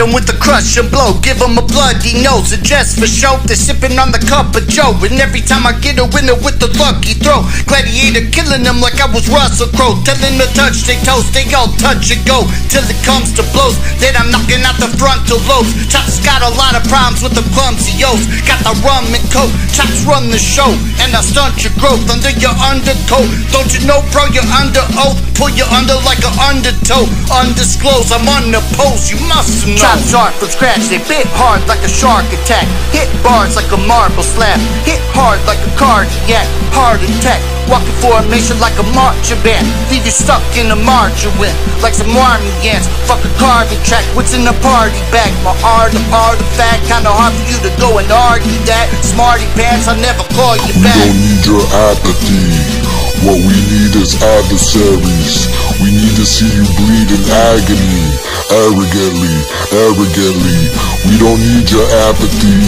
'em with the crush and blow. Give 'em a bloody nose. And just for show, they're sipping on the cup of Joe. And every time I get a winner with the lucky throw, Gladiator killing them like I was Russell Crowe. Telling them to touch their toes, they all touch and go. Till it comes to blows, then I'm knocking out the frontal lobes. Chopz got a lot of problems with the clumsy O's. Got the rum and coke, chopz run the show. And I stunt your growth under your undercoat. Don't you know, bro, you're under oath. Pull you under like an undertow. Undisclosed, I'm on the post, you must know. Chopz sharp from scratch, they bit hard like a shark attack. Hit bars like a marble slab. Hit hard like a cardiac. Heart attack. Walking formation like a marching band. Leave you stuck in a marching wind. Like some army ants. Fuck a carving track. What's in the party bag? My art, the artifact. Kinda hard for you to go and argue that. Smarty pants, I'll never call you We back. don't need your apathy. What we need is adversaries. We need to see you bleed in agony. Arrogantly, arrogantly. We don't need your apathy.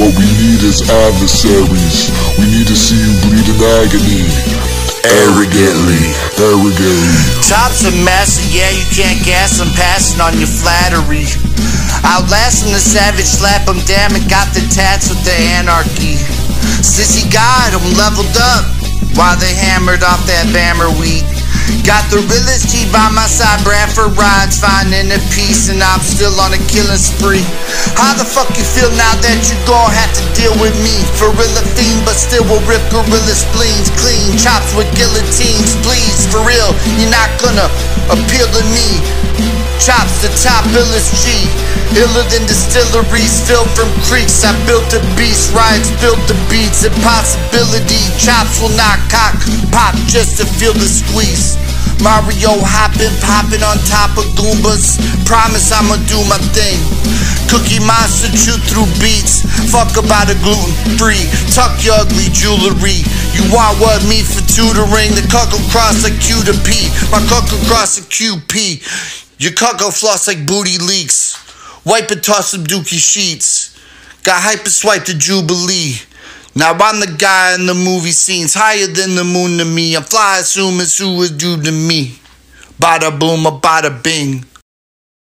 What we need is adversaries. We need to see you bleed in agony. Arrogantly, arrogantly. Tops are massive, yeah, you can't gas, I'm passing on your flattery. Outlasting the savage, slap 'em damn it, got the tats with the anarchy. Sissy got 'em leveled up while they hammered off that bammer weed. Got the realest G by my side, Bradford rides, finding a peace, and I'm still on a killing spree. How the fuck you feel now that you gon' have to deal with me? For real a fiend, but still will rip gorilla spleens clean. Chopz with guillotines, please, for real, you're not gonna appeal to me. Chopz the top illest G. Iller than distilleries filled from creeks. I built a beast, riots built the beats. Impossibility, chopz will not cock, pop just to feel the squeeze. Mario hopping, popping on top of Goombas. Promise I'ma do my thing. Cookie Monster chew through beats. Fuck about a gluten free. Tuck your ugly jewelry. You want what me for tutoring? The cuckoo cross Q to P. My cuckoo cross a QP. Your cuckoo floss like booty leaks. Wipe and toss some dookie sheets. Got hyper swipe the Jubilee. Now I'm the guy in the movie scenes, higher than the moon to me. I'm fly assuming who would do to me. Bada boom, bada bing.